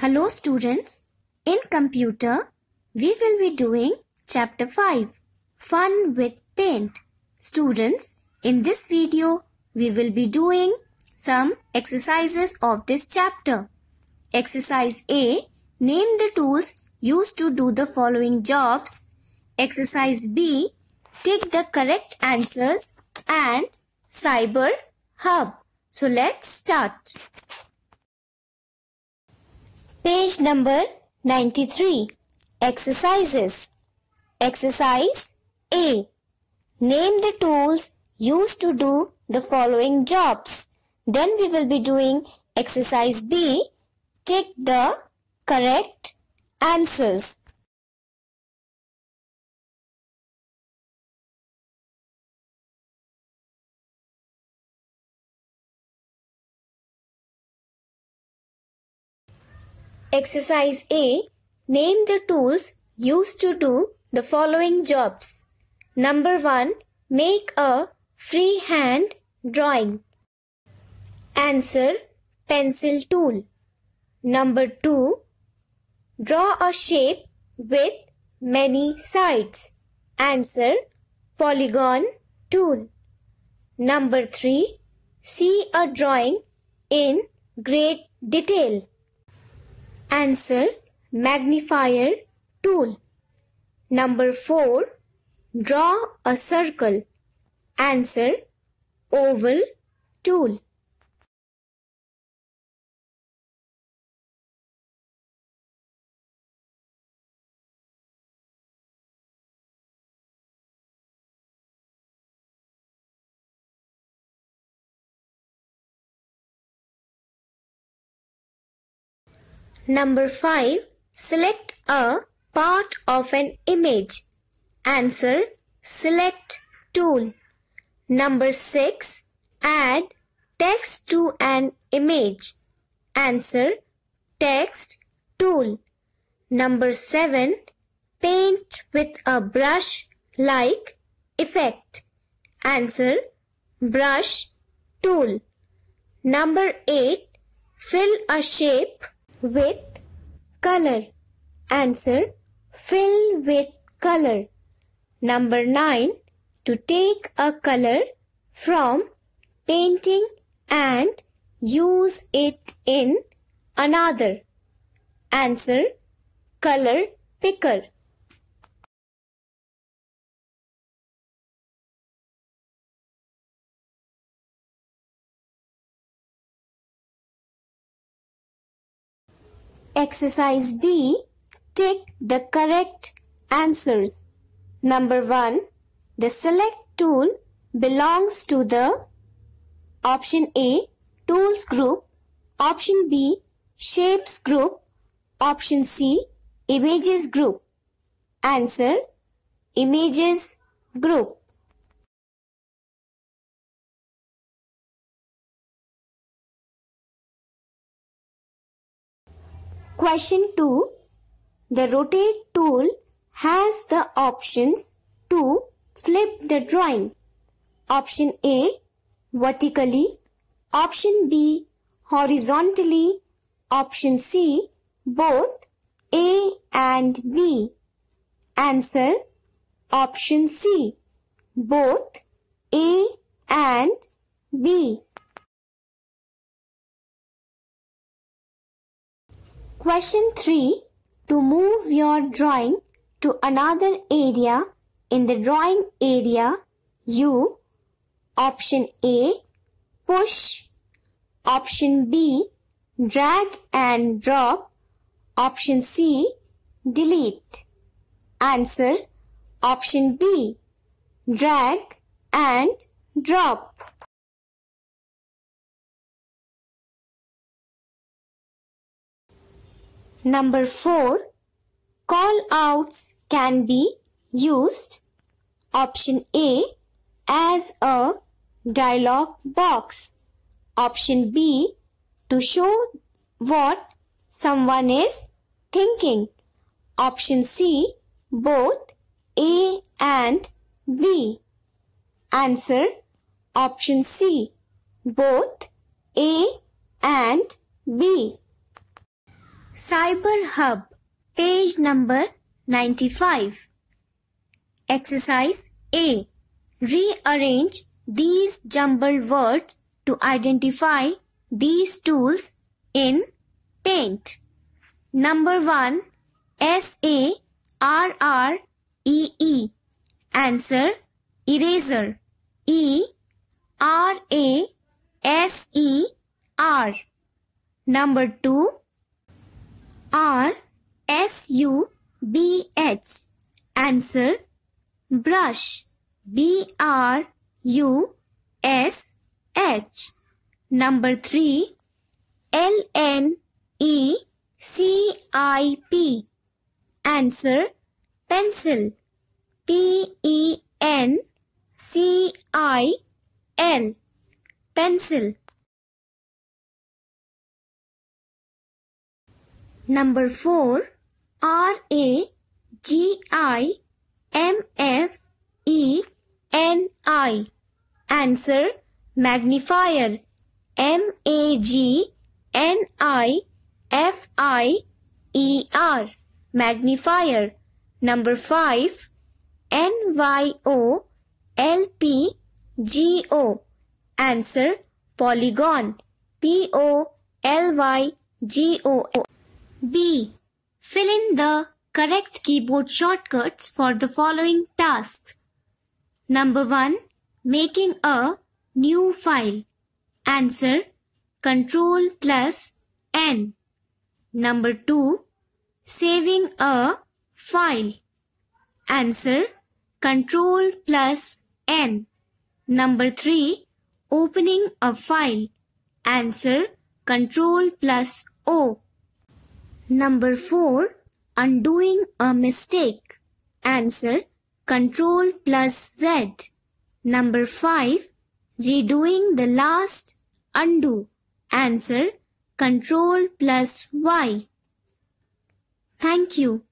Hello students, in computer we will be doing chapter 5 Fun with Paint. Students, in this video we will be doing some exercises of this chapter. Exercise A Name the tools used to do the following jobs. Exercise B Take the correct answers and Cyber Hub. So let's start. Page number 93. Exercises. Exercise A. Name the tools used to do the following jobs. Then we will be doing exercise B. Tick the correct answers. Exercise A. Name the tools used to do the following jobs. Number 1. Make a freehand drawing. Answer. Pencil tool. Number 2. Draw a shape with many sides. Answer. Polygon tool. Number 3. See a drawing in great detail. Answer magnifier tool. Number 4. Draw a circle. Answer oval tool. Number 5. Select a part of an image. Answer Select tool. Number 6. Add text to an image. Answer Text tool. Number 7. Paint with a brush like effect. Answer Brush tool. Number 8. Fill a shape with color. Answer fill with color. Number 9. To take a color from painting and use it in another. Answer color picker. Exercise B. Tick the correct answers. Number 1. The select tool belongs to the option A. Tools group. Option B. Shapes group. Option C. Images group. Answer. Images group. Question 2. The rotate tool has the options to flip the drawing. Option A vertically, option B horizontally, option C both A and B. Answer option C both A and B. Question 3. To move your drawing to another area in the drawing area, you Option A. Push Option B. Drag and drop Option C. Delete Answer Option B. Drag and drop. Number 4. Call outs can be used. Option A. As a dialog box. Option B. To show what someone is thinking. Option C. Both A and B. Answer. Option C. Both A and B. Cyber Hub, page number 95. Exercise A. Rearrange these jumbled words to identify these tools in Paint. Number 1. S-A-R-R-E-E. Answer. Eraser. E. R-A-S-E-R. Number 2. R S U B H. Answer brush B R U S H. Number 3 L N E C I P. Answer pencil P E N C I L. Pencil. Number 4. R A G I M F E N I. Answer magnifier. M A G N I F I E R. Magnifier. Number 5. N Y O L P G O. Answer polygon. P O L Y G O. B. Fill in the correct keyboard shortcuts for the following tasks. Number 1. Making a new file. Answer Control plus N. Number 2. Saving a file. Answer Control plus N. Number 3. Opening a file. Answer Control plus O. Number 4. Undoing a mistake. Answer Control plus Z. Number 5. Redoing the last undo. Answer Control plus Y. Thank you.